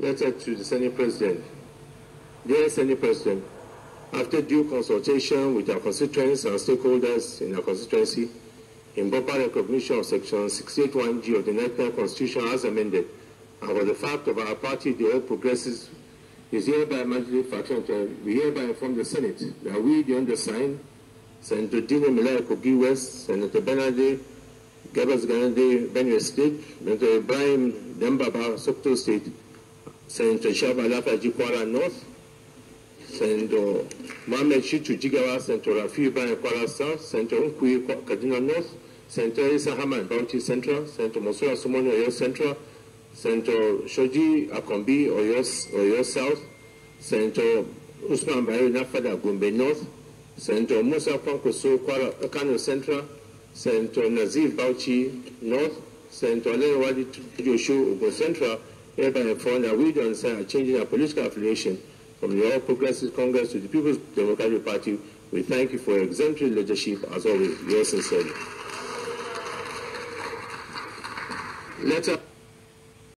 Letter to the Senate President. Dear Senate President, after due consultation with our constituents and stakeholders in our constituency, in proper recognition of Section 681G of the National Constitution as amended, and for the fact of our party, the All Progressives, is hereby mandatory faction, we hereby inform the Senate that we, the undersigned, Senator Dino Melaye Kogi West, Senator Benade Gabas Ganade Benue State, Senator Ibrahim Danbaba Sokoto State, sẽn tɩ shɛb north sẽn mohamed shitu jigawa sẽn tʋra fiibã n south sẽn tɩ n kui kaduna north sẽn isa haman county central sẽn tɩ mosura sumoni oyo central sẽn shoji akombi oyo, oyo south sẽn tɩ usman bayo nafada gombe north sẽn musa kɔnkoso kano central sẽn tɩ bauchi north sẽn tɩ alen wadi central hereby inform that we don't say are changing our political affiliation from the All Progressive Congress to the People's Democratic Party. We thank you for your exemplary leadership, as always. Yours sincerely. Letter.